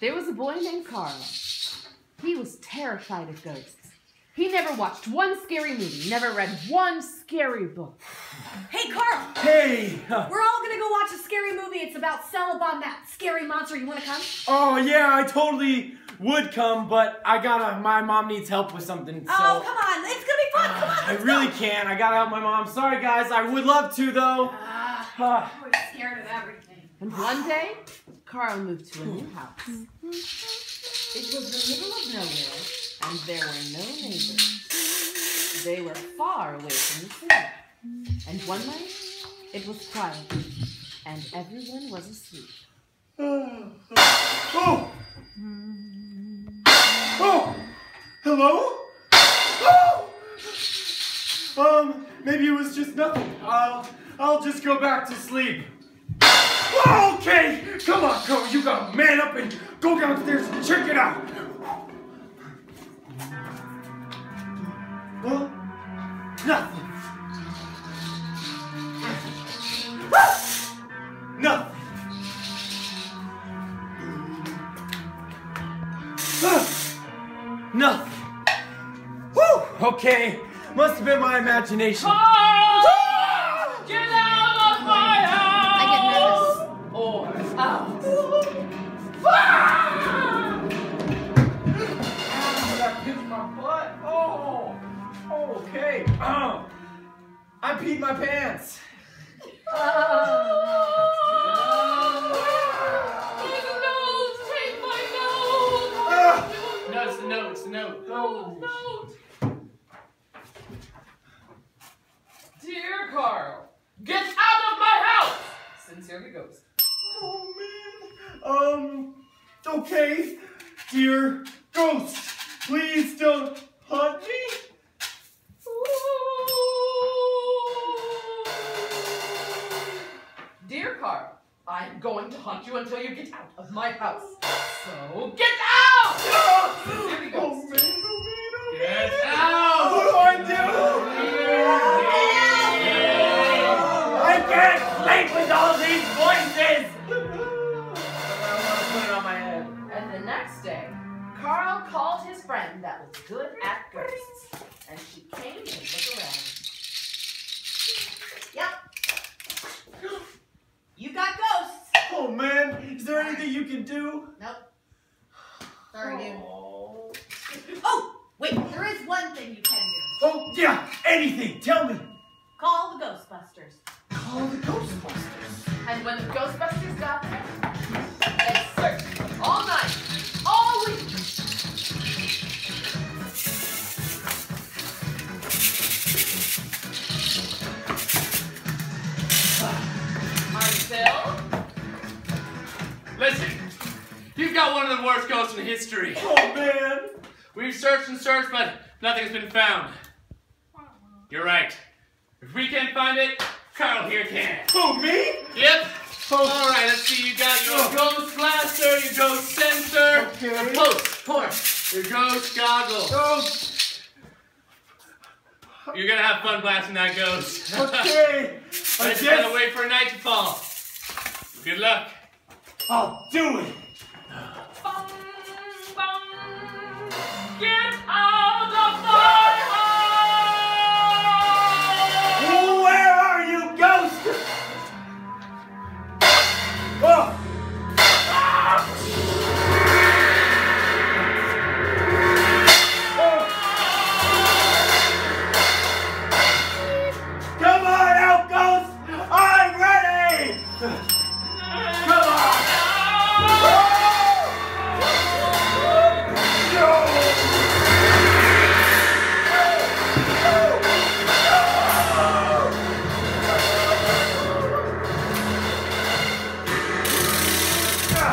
There was a boy named Carl. He was terrified of ghosts. He never watched one scary movie, never read one scary book. Hey, Carl! Hey! We're all gonna go watch a scary movie. It's about Celebon, that scary monster. You wanna come? Oh, yeah, I totally would come, but I gotta, my mom needs help with something, so. Oh, come on. It's gonna be fun. Come on. I let's really go. can't. I gotta help my mom. Sorry, guys. I would love to, though. Ah. We're scared of everything. And one day, Carl moved to a new house. It was the middle of nowhere, and there were no neighbors. They were far away from the city. And one night, it was quiet, and everyone was asleep. Oh! Oh! Hello? Oh! Um, maybe it was just nothing. I'll, I'll just go back to sleep. Okay! Come on, Cole, you gotta man up and go downstairs and check it out. Well, nothing. Nothing. Nothing. Whew, okay. Must have been my imagination. Okay. Oh, I peed my pants. Take my nose! Ah, No, it's the note, it's the note. Oh. note. Dear Carl, get out of my house! Sincerely Ghost. oh man. Um. Okay, dear ghost, please don't I'm going to haunt you until you get out of my house. So get out! Sincerely Oh Ghost. man, oh man, oh man. Get out! What do I do? I can't sleep with all these voices! I want to put it on my head. And the next day, Carl called his friend that was good you can do? Nope. Sorry, dude. Oh. Oh, wait. There is one thing you can do. oh yeah, anything, tell me. Call the Ghostbusters. Call the Ghostbusters. And when the Ghostbusters got there, they searched all night, Listen, you've got one of the worst ghosts in history. Oh man. We've searched and searched, but nothing's been found. You're right. If we can't find it, Carl here can. Oh me? Yep. Oh. All right, let's see. You got your oh. ghost blaster, your ghost sensor, Okay. your post, torch, your ghost goggles. Oh, You're gonna have fun blasting that ghost. okay. I Just gotta wait for a night to fall. Good luck. I'll do it. Oh,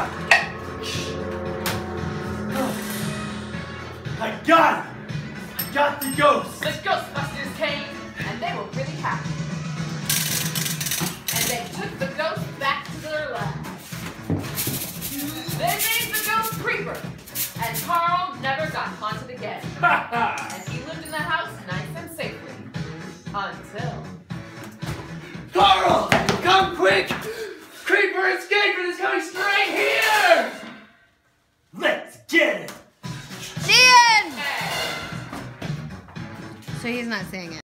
I got it! I got the ghost! the Ghostbusters came, and they were really happy. And they took the ghost back to their lab. They made the ghost creeper, and Carl never got haunted again. And he lived in the house nice and safely. Until. Not saying it.